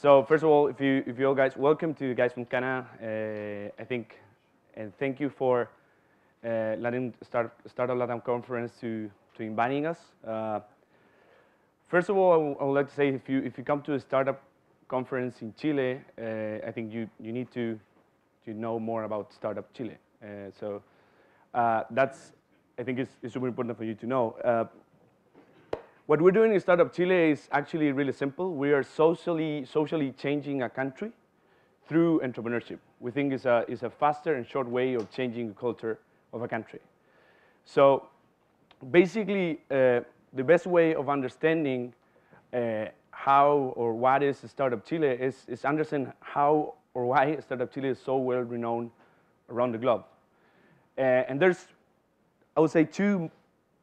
So first of all, if you if you all guys, welcome to guys from Canada. Uh, I think, and thank you for uh, Latin start Startup Latam conference to to inviting us. Uh, first of all, I would like to say if you if you come to a startup conference in Chile, uh, I think you you need to to know more about Startup Chile. Uh, so uh, that's I think is, is super important for you to know. What we're doing in Startup Chile is actually really simple. We are socially, socially changing a country through entrepreneurship. We think it's a, it's a faster and short way of changing the culture of a country. So basically, uh, the best way of understanding uh, how or what is Startup Chile is, is understand how or why Startup Chile is so well renowned around the globe. Uh, and there's, I would say, two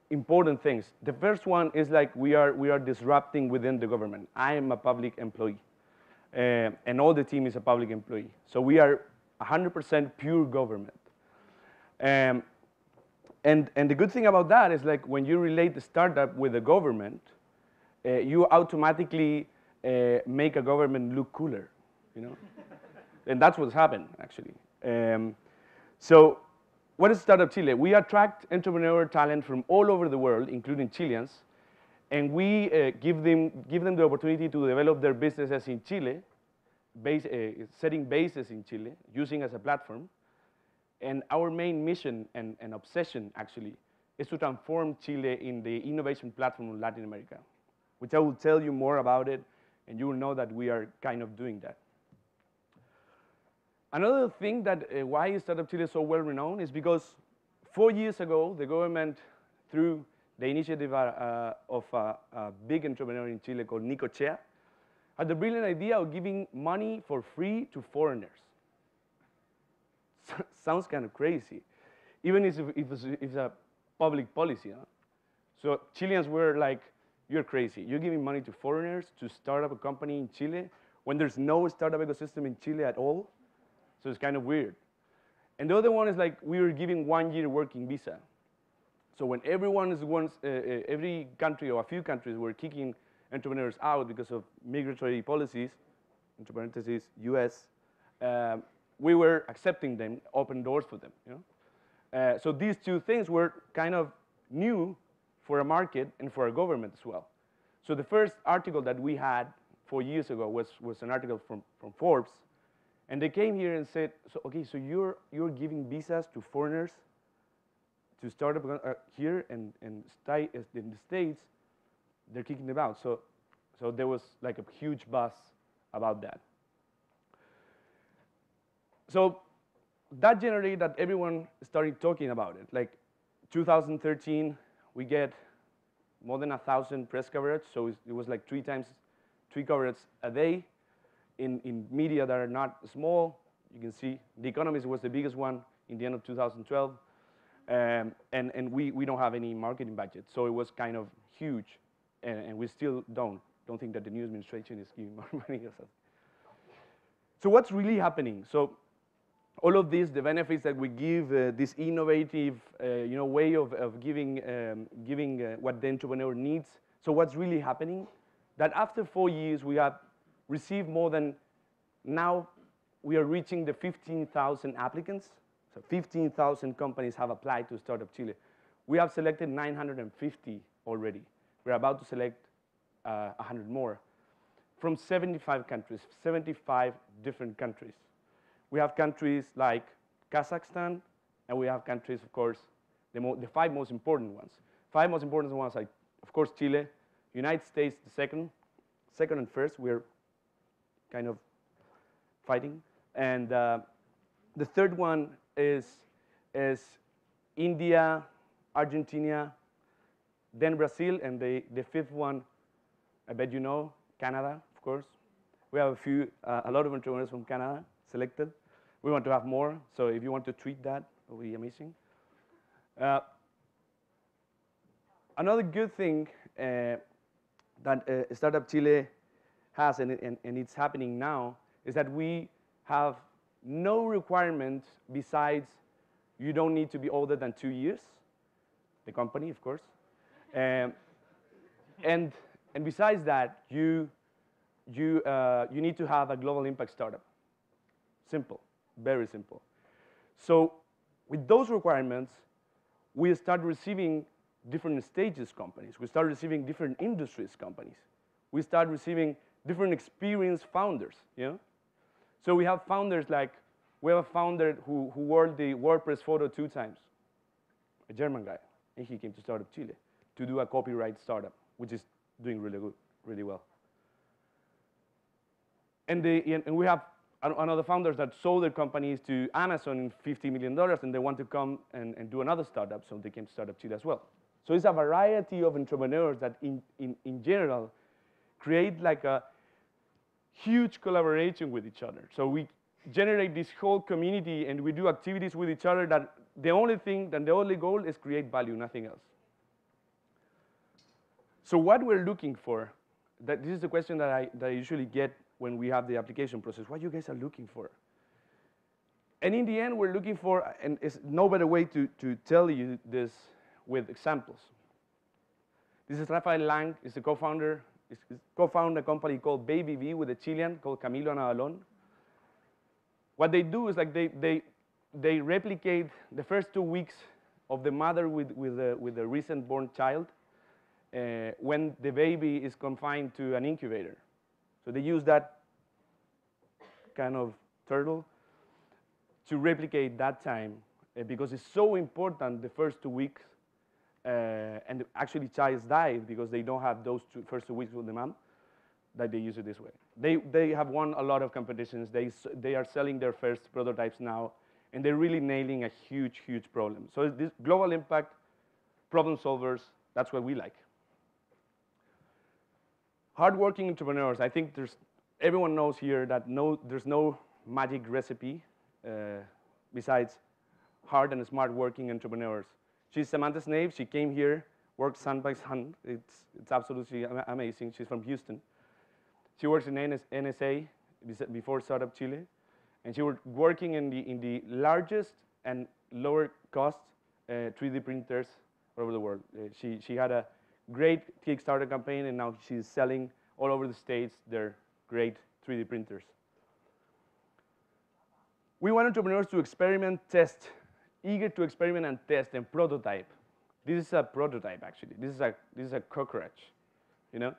important things. The first one is like we are, we are disrupting within the government. I am a public employee, uh, and all the team is a public employee. So we are 100% pure government. Um, and, and the good thing about that is like when you relate the startup with the government, uh, you automatically uh, make a government look cooler, you know? and that's what's happened, actually. Um, so what is Startup Chile? We attract entrepreneur talent from all over the world, including Chileans, and we uh, give, them, give them the opportunity to develop their businesses in Chile, base, uh, setting bases in Chile, using as a platform. And our main mission and, and obsession, actually, is to transform Chile in the innovation platform of Latin America, which I will tell you more about it, and you will know that we are kind of doing that. Another thing that uh, why Startup Chile is so well renowned is because four years ago, the government, through the initiative uh, uh, of a, a big entrepreneur in Chile called Nico Shea, had the brilliant idea of giving money for free to foreigners. Sounds kind of crazy, even if, if, it's, if it's a public policy. Huh? So Chileans were like, you're crazy. You're giving money to foreigners to start up a company in Chile when there's no startup ecosystem in Chile at all? So it's kind of weird. And the other one is like we were giving one year working visa. So when everyone is once, uh, uh, every country or a few countries were kicking entrepreneurs out because of migratory policies, entre parentheses, US, um, we were accepting them, open doors for them. You know? Uh, so these two things were kind of new for a market and for a government as well. So the first article that we had four years ago was, was an article from, from Forbes and they came here and said, so, okay, so you're, you're giving visas to foreigners to start up uh, here and, and stay in the States, they're kicking them out. So, so there was like a huge buzz about that. So that generated that everyone started talking about it. Like 2013, we get more than a thousand press coverage. So it was like three times, three coverage a day in, in media that are not small. You can see The Economist was the biggest one in the end of 2012. Um, and and we, we don't have any marketing budget. So it was kind of huge. And, and we still don't. Don't think that the new administration is giving more money. or something. So what's really happening? So all of these, the benefits that we give, uh, this innovative, uh, you know, way of, of giving, um, giving uh, what the entrepreneur needs. So what's really happening? That after four years, we have received more than, now we are reaching the 15,000 applicants. So 15,000 companies have applied to Startup Chile. We have selected 950 already. We're about to select uh, 100 more from 75 countries, 75 different countries. We have countries like Kazakhstan, and we have countries, of course, the, the, five most important ones. Five most important ones are, of course, Chile, United States, the second, second and first, we're kind of fighting. And uh, the third one is, is India, Argentina, then Brazil, and the, the fifth one, I bet you know, Canada, of course. We have a few, uh, a lot of entrepreneurs from Canada selected. We want to have more, so if you want to tweet that, it would be amazing. Uh, another good thing uh, that uh, Startup Chile has, and, and, and it's happening now, is that we have no requirement besides you don't need to be older than two years, the company, of course. Um, and, and besides that, you you, uh, you need to have a global impact startup. Simple, very simple. So with those requirements, we start receiving different stages companies. We start receiving different industries companies. We start receiving different experienced founders, you know? So we have founders like, we have a founder who, who worked the World Press Photo two times, a German guy, and he came to Startup Chile to do a copyright startup, which is doing really good, really well. And, the, and we have another founders that sold their companies to Amazon in $50 million, and they want to come and, and do another startup, so they came to Startup Chile as well. So it's a variety of entrepreneurs that in, in, in general create like a huge collaboration with each other. So we generate this whole community and we do activities with each other that the only thing, that the only goal is create value, nothing else. So what we're looking for, that this is the question that I, that I usually get when we have the application process. What you guys are looking for? And in the end, we're looking for, and it's no better way to, to tell you this with examples. This is Rafael Lang, he's the co-founder, co-founded a company called BabyBe with a Chilean called Camilo Anabalón. What they do is like they, they, they replicate the first two weeks of the mother with, with, a, with a recent born child uh, when the baby is confined to an incubator. So they use that kind of turtle to replicate that time uh, because it's so important the first two weeks. Uh, and actually, childs die because they don't have those two, first two weeks the mom that they use it this way. They, they have won a lot of competitions. They, they are selling their first prototypes now, and they're really nailing a huge, huge problem. So this global impact, problem solvers, that's what we like hardworking entrepreneurs, I think there's, everyone knows here that no, there's no magic recipe uh, besides hard and smart working entrepreneurs. She's Samantha Snabes. She came here, worked hand by hand. It's, it's absolutely amazing. She's from Houston. She works in NASA before Startup Chile. And she was working in the, in the largest and lower cost uh, 3D printers all over the world. Uh, she, she had a great Kickstarter campaign, and now she's selling all over the States their great 3D printers. We want entrepreneurs to experiment, test, eager to experiment and test and prototype. This is a prototype, actually. This is a, this is a cockroach, you know?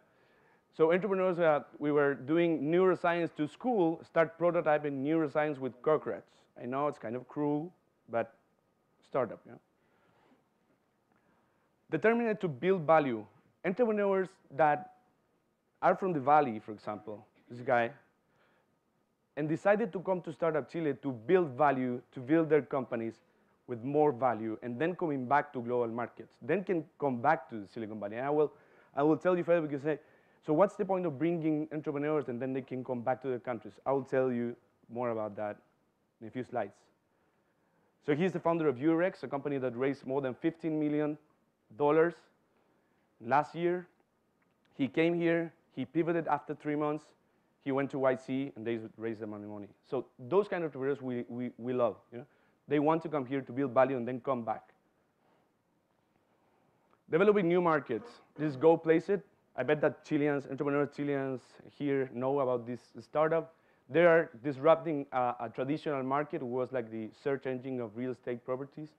So entrepreneurs, uh, we were doing neuroscience to school, start prototyping neuroscience with cockroach. I know it's kind of cruel, but startup, you know? determined to build value. Entrepreneurs that are from the valley, for example, this guy, and decided to come to Startup Chile to build value, to build their companies with more value, and then coming back to global markets, then can come back to the Silicon Valley. And I will, I will tell you further because say, so what's the point of bringing entrepreneurs and then they can come back to their countries? I will tell you more about that in a few slides. So he's the founder of Eurex, a company that raised more than 15 million dollars last year. He came here, he pivoted after three months, he went to YC and they raised the money money. So those kind of entrepreneurs we, we, we love. You know? They want to come here to build value and then come back. Developing new markets. This is GoPlaceIt. I bet that Chileans, entrepreneurs Chileans here know about this startup. They are disrupting a, a traditional market, who was like the search engine of real estate properties.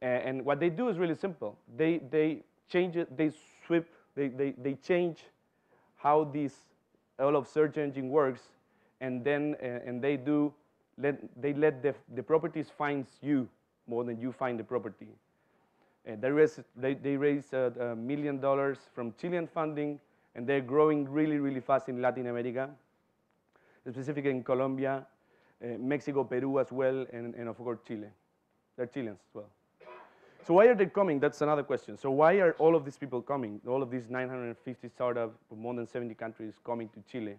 And what they do is really simple. They, they change it, they sweep, they, they, they change how this all of search engine works, and then and they do let they let the, the properties finds you more than you find the property. Uh, they raise they, they raise uh, a million dollars from Chilean funding, and they're growing really really fast in Latin America, specifically in Colombia, uh, Mexico, Peru as well, and, and of course Chile. They're Chileans as well. So why are they coming? That's another question. So why are all of these people coming? All of these 950 startups from more than 70 countries coming to Chile?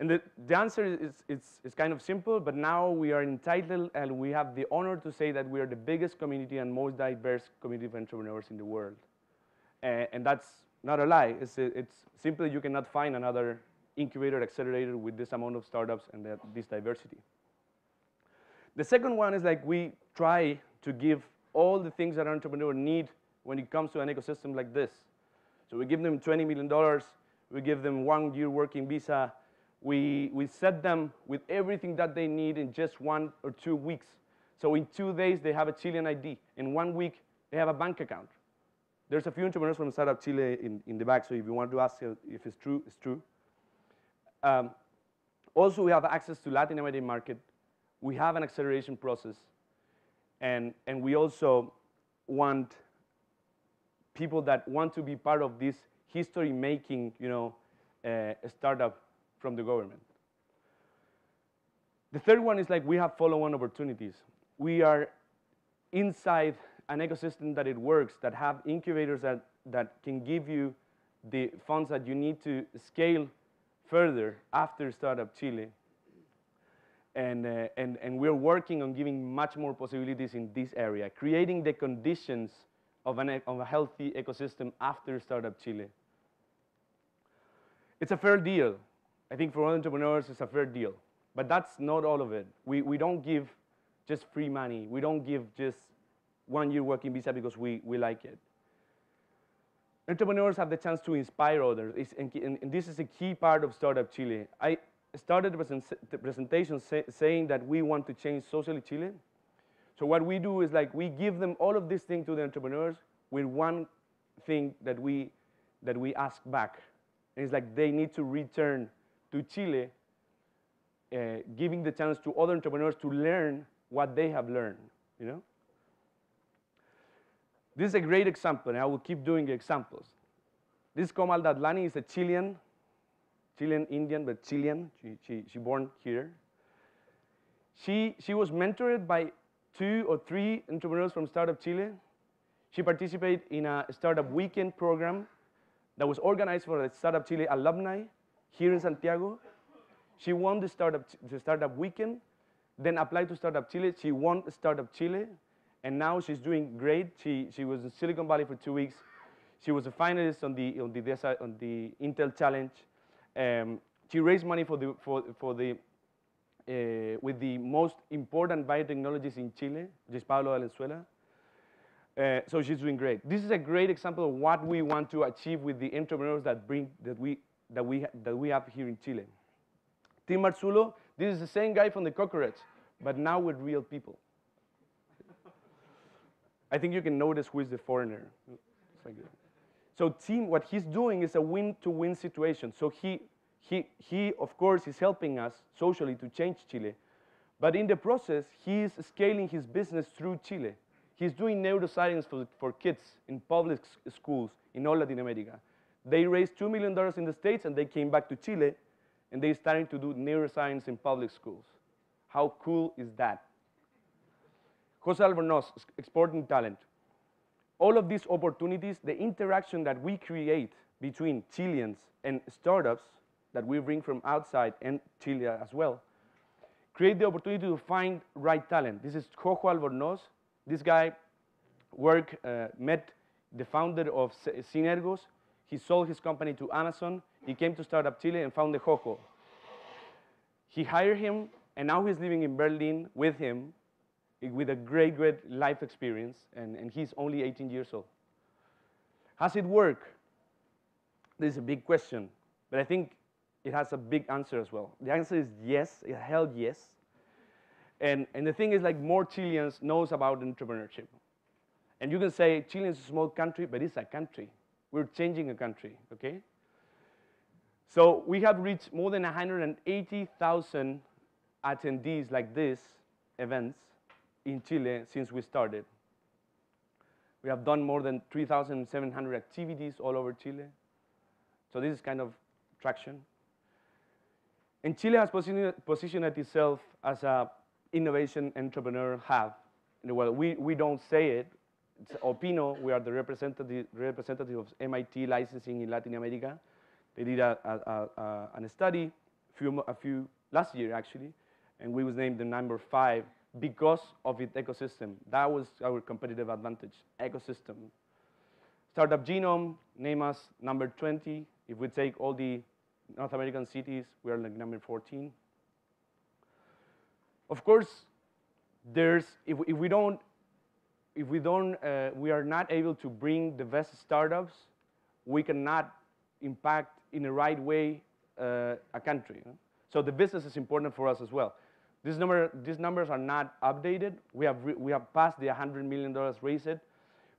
And the, the answer is it's, it's kind of simple, but now we are entitled and we have the honor to say that we are the biggest community and most diverse community of entrepreneurs in the world. Uh, and that's not a lie. It's, it's simply you cannot find another incubator accelerator with this amount of startups and that, this diversity. The second one is like we try to give all the things that an entrepreneur need when it comes to an ecosystem like this. So we give them $20 million, We give them one year working visa. We, we set them with everything that they need in just one or two weeks. So in two days, they have a Chilean ID. In one week, they have a bank account. There's a few entrepreneurs from Startup Chile in, in the back, so if you want to ask if it's true, it's true. Um, also, we have access to Latin American market. We have an acceleration process. And, and we also want people that want to be part of this history-making, you know, uh, startup from the government. The third one is like we have follow-on opportunities. We are inside an ecosystem that it works, that have incubators that, that can give you the funds that you need to scale further after Startup Chile. And, uh, and, and we're working on giving much more possibilities in this area, creating the conditions of, an, of a healthy ecosystem after Startup Chile. It's a fair deal. I think for entrepreneurs, it's a fair deal. But that's not all of it. We, we don't give just free money. We don't give just one year working visa because we, we like it. Entrepreneurs have the chance to inspire others, and, and, and, this is a key part of Startup Chile. I started the, present, the presentation say, saying that we want to change socially Chile. So what we do is like we give them all of these things to the entrepreneurs with one thing that we, that we ask back. And it's like they need to return to Chile, uh, giving the chance to other entrepreneurs to learn what they have learned, you know? This is a great example, and I will keep doing examples. This Komal Dadlani is a Chilean, Chilean Indian, but Chilean. She, she, she born here. She, she was mentored by two or three entrepreneurs from Startup Chile. She participated in a Startup Weekend program that was organized for the Startup Chile alumni here in Santiago. She won the Startup, the startup Weekend, then applied to Startup Chile. She won Startup Chile, and now she's doing great. She, she was in Silicon Valley for two weeks. She was a finalist on the, on the, on the Intel Challenge. Um, she raised money for the, for, for the, uh, with the most important biotechnologies in Chile, which is Pablo Valenzuela. Uh, so she's doing great. This is a great example of what we want to achieve with the entrepreneurs that, bring, that, we, that, we, that we have here in Chile. Tim Marzullo, this is the same guy from the cockroach, but now with real people. I think you can notice who is the foreigner. So Tim, what he's doing is a win-to-win -win situation. So he, he, he, of course, is helping us socially to change Chile. But in the process, he is scaling his business through Chile. He's doing neuroscience for, for kids in public schools in all Latin America. They raised $2 million in the States and they came back to Chile and they're starting to do neuroscience in public schools. How cool is that? Jose Albornoz, exporting talent. All of these opportunities, the interaction that we create between Chileans and startups that we bring from outside and Chile as well, create the opportunity to find right talent. This is Jojo Albornoz. This guy work, uh, met the founder of Synergos. He sold his company to Amazon. He came to Startup Chile and founded Jojo. He hired him, and now he's living in Berlin with him with a great, great life experience, and, and he's only 18 years old. Has it worked? This is a big question, but I think it has a big answer as well. The answer is yes, it held yes. And, and the thing is like more Chileans knows about entrepreneurship. And you can say Chile is a small country, but it's a country. We're changing a country, okay? So we have reached more than 180,000 attendees like this events in Chile since we started. We have done more than 3,700 activities all over Chile. So this is kind of traction. And Chile has positioned, positioned itself as a innovation entrepreneur hub in the world. We, we don't say it. Opino, we are the representative, representative of MIT licensing in Latin America. They did a, a, a, a study a few, a few last year actually, and we was named the number five because of its ecosystem. That was our competitive advantage, ecosystem. Startup Genome name us number 20. If we take all the North American cities, we are like number 14. Of course, there's, if, if we don't, if we don't, uh, we are not able to bring the best startups, we cannot impact in the right way uh, a country. So the business is important for us as well. This number, these numbers are not updated. We have, we have passed the $100 million raised.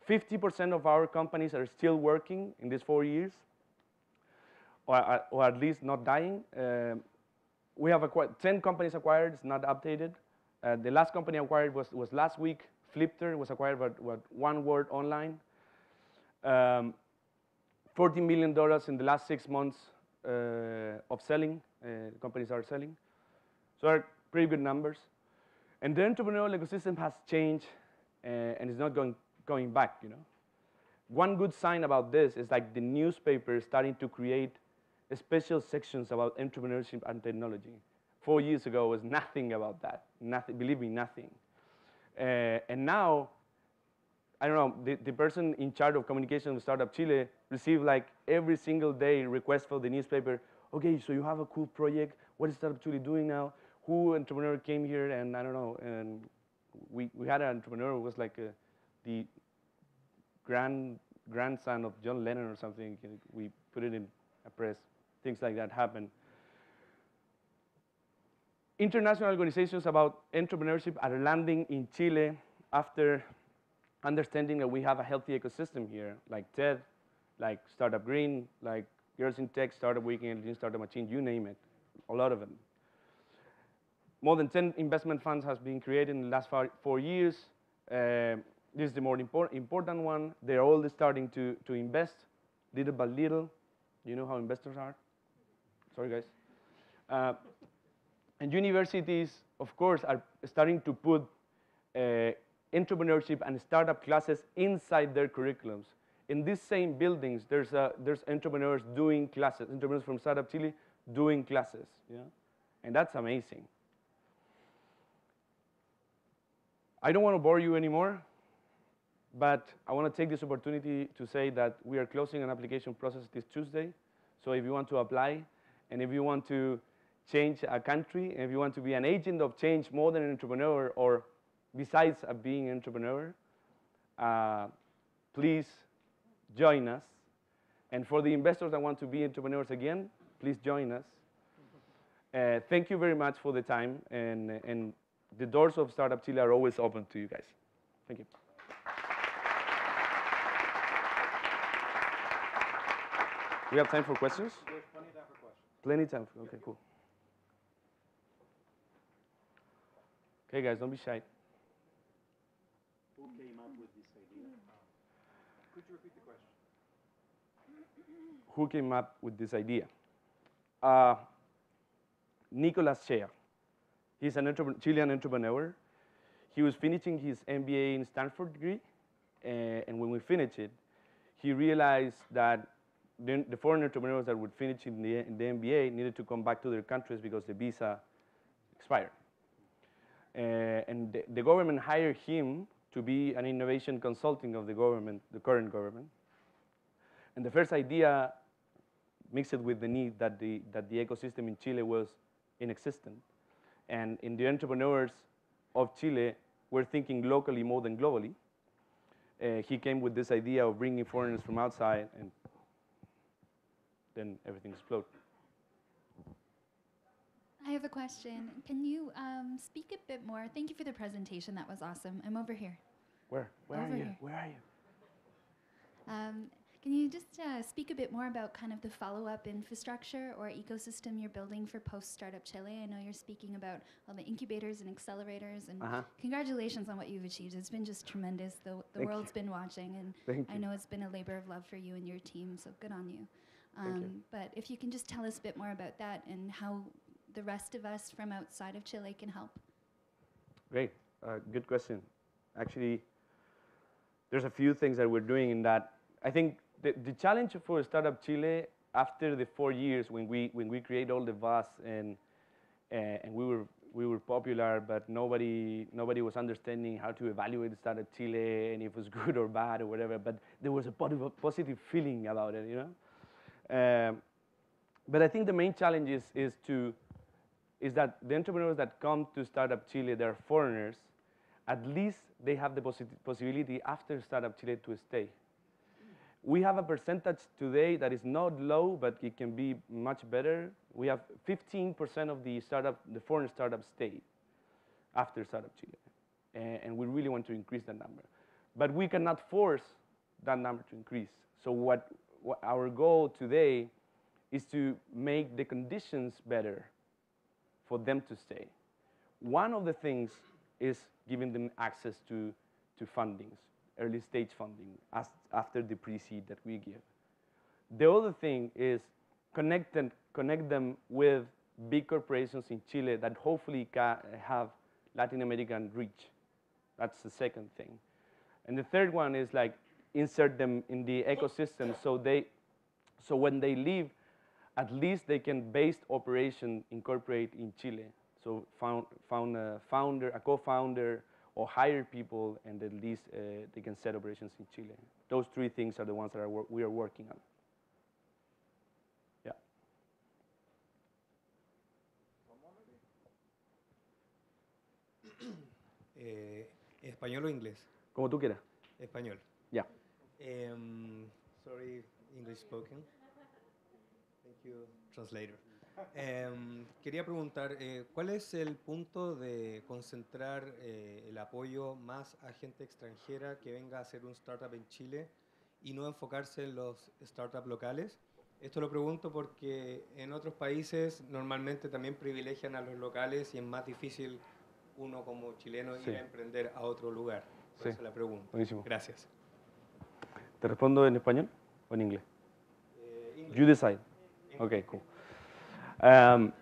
50% of our companies are still working in these four years, or, uh, or at least not dying. Um, we have acquired 10 companies acquired, it's not updated. Uh, the last company acquired was, was last week. Flipter was acquired by, by One Word Online. Um, $14 million in the last six months uh, of selling, uh, companies are selling. So are pretty good numbers. And the entrepreneurial ecosystem has changed uh, and is not going, going back, you know. One good sign about this is like the newspaper is starting to create special sections about entrepreneurship and technology. Four years ago was nothing about that, nothing, believe me, nothing. Uh, and now, I don't know, the, the person in charge of communication of Startup Chile received like every single day requests for the newspaper, okay, so you have a cool project, what is Startup Chile doing now? Who entrepreneur came here and I don't know, and we, we had an entrepreneur who was like a, the grand grandson of John Lennon or something. We put it in a press. Things like that happen. International organizations about entrepreneurship are landing in Chile after understanding that we have a healthy ecosystem here, like TED, like Startup Grind, like Girls in Tech, Startup Weekend, Lean Startup Machine, you name it, a lot of them. More than 10 investment funds has been created in the last four, years. Uh, this is the more impor important one. They're all starting to, to invest little by little. You know how investors are? Sorry, guys. Uh, and universities, of course, are starting to put uh, entrepreneurship and startup classes inside their curriculums. In these same buildings, there's, a, there's entrepreneurs doing classes, entrepreneurs from Startup Chile doing classes, yeah? And that's amazing. I don't want to bore you anymore, but I want to take this opportunity to say that we are closing an application process this Tuesday. So if you want to apply, and if you want to change a country, and if you want to be an agent of change more than an entrepreneur, or besides of being an entrepreneur, uh, please join us. And for the investors that want to be entrepreneurs again, please join us. Uh, thank you very much for the time, and, and the doors of Startup Chile are always open to you guys. Thank you. We have time for questions? There's plenty of time for questions. Plenty time. For, okay, cool. Okay, guys, don't be shy. Who came up with this idea? Could you repeat the question? Who came up with this idea? Uh, Nicolas Shea. He's an entrepreneur, Chilean entrepreneur. He was finishing his MBA in Stanford degree, uh, and when we finished it, he realized that the, the foreign entrepreneurs that would finish in the, in the MBA needed to come back to their countries because the visa expired. Uh, and the, the government hired him to be an innovation consulting of the government, the current government. And the first idea mixed with the need that the, that the ecosystem in Chile was inexistent. And in the entrepreneurs of Chile were thinking locally more than globally. Uh, he came with this idea of bringing foreigners from outside, and then everything exploded. I have a question. Can you um, speak a bit more? Thank you for the presentation. That was awesome. I'm over here. Where? Where Over are you? here. Where are you? Um, can you just uh, speak a bit more about kind of the follow-up infrastructure or ecosystem you're building for post-startup Chile? I know you're speaking about all the incubators and accelerators, and Uh-huh. congratulations on what you've achieved. It's been just tremendous. The, the Thank world's been watching, and Thank I you. know it's been a labor of love for you and your team. So good on you. Um, Thank you. But if you can just tell us a bit more about that and how the rest of us from outside of Chile can help. Great. Uh, good question. Actually, there's a few things that we're doing in that. I think the, the challenge for Startup Chile after the four years when we when we create all the buzz and uh, and we were we were popular, but nobody nobody was understanding how to evaluate Startup Chile and if it was good or bad or whatever. But there was a positive, positive feeling about it, you know. Um, but I think the main challenge is, is to is that the entrepreneurs that come to Startup Chile, they're foreigners, at least they have the possi- possibility after Startup Chile to stay. We have a percentage today that is not low, but it can be much better. We have 15% of the startup, the foreign startups stay after Startup Chile. A- And we really want to increase that number. But we cannot force that number to increase. So what, what our goal today is to make the conditions better for them to stay. One of the things is giving them access to, to fundings, early stage funding, as, after the pre-seed that we give. The other thing is connect them, connect them with big corporations in Chile that hopefully ca- have Latin American reach. That's the second thing. And the third one is like insert them in the ecosystem so they, so when they leave, at least they can based operation incorporate in Chile. So found, found a founder, a co-founder, or hire people, and at least uh, they can set operations in Chile. Those three things are the ones that are we are working on. Yeah. Eh, ¿Español o inglés? Como tú quieras. Español. Yeah. Em, sorry, English spoken. Thank you, translator. Em, quería preguntar, eh, ¿cuál es el punto de concentrar eh, el apoyo más a gente extranjera que venga a hacer un startup en Chile y no enfocarse en los startups locales? Esto lo pregunto porque en otros países normalmente también privilegian a los locales y es más difícil uno como chileno Sí. ir a emprender a otro lugar. Por Sí. eso la pregunto. Buenísimo. Gracias. ¿Te respondo en español o en inglés? Eh, English. You decide. Okay, cool. Um,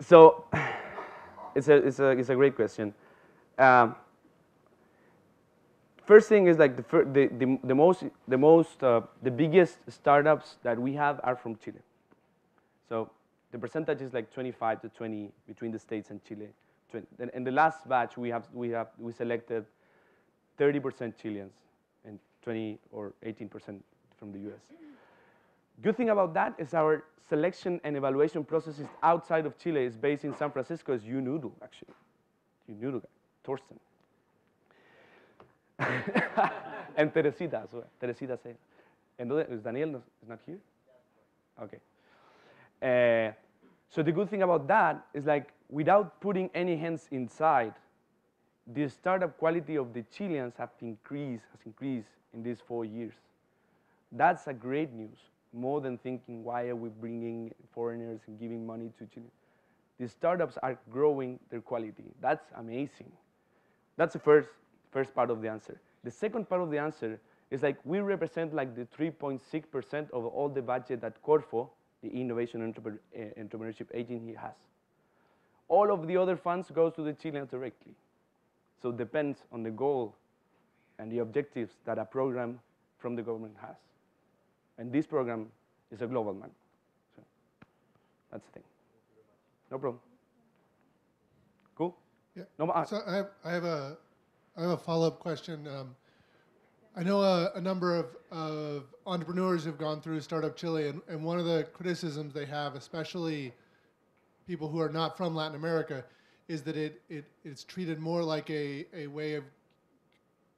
so it's a, it's, a, it's a great question. Um, first thing is like the, the, the, the most, the most, uh, the biggest startups that we have are from Chile. So the percentage is like 25 to 20 between the States and Chile. In the last batch, we have, we have, we selected 30% Chileans and 20 or 18% from the US. Good thing about that is our selection and evaluation processes outside of Chile is based in San Francisco. Is UNUDU actually, UNUDU Torsten, and Teresita as well. Teresita say, and is Daniel is not here? Okay. Uh, so the good thing about that is like without putting any hands inside, the startup quality of the Chileans have increased, has increased in these four years. That's a great news. More than thinking, why are we bringing foreigners and giving money to Chile? The startups are growing their quality. That's amazing. That's the first, first part of the answer. The second part of the answer is like we represent like the 3.6% of all the budget that Corfo, the innovation entrepreneur, uh, entrepreneurship agency, has. All of the other funds goes to the Chileans directly. So it depends on the goal and the objectives that a program from the government has. And this program is a global one. So that's the thing. No problem. Cool? Yeah. No, uh, So I have, I have a, I have a follow-up question. Um, I know a, a number of, of entrepreneurs have gone through Startup Chile, and, and one of the criticisms they have, especially people who are not from Latin America, is that it, it it's treated more like a, a way of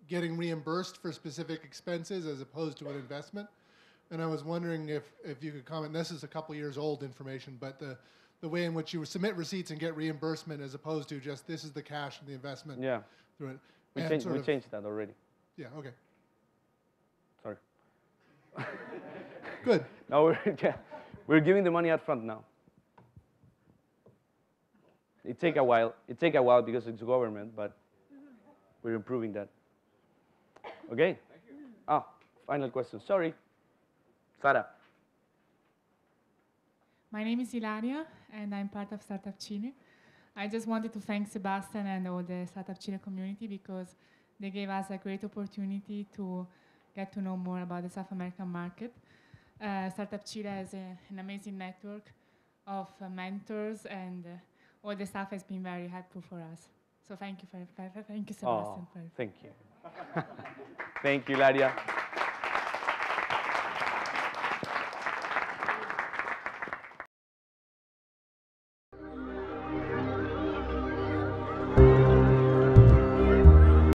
getting reimbursed for specific expenses as opposed to an investment. And I was wondering if, if you could comment. This is a couple years old information, but the the way in which you submit receipts and get reimbursement as opposed to just this is the cash and the investment yeah, through it. we, And changed, we of- changed that already. Yeah. Okay. Sorry. Good. Now we're, yeah, we're giving the money up front now. It take a while. It take a while because it's government, but we're improving that. Okay. Ah, final question. Sorry, Sara. My name is Ilaria, and I'm part of Startup Chile. I just wanted to thank Sebastian and all the Startup Chile community because they gave us a great opportunity to get to know more about the South American market. Uh, Startup Chile has a, an amazing network of uh, mentors, and uh, all the staff has been very helpful for us. So thank you, for, for- thank you, Sebastian. Oh, for thank you. thank you, Laria.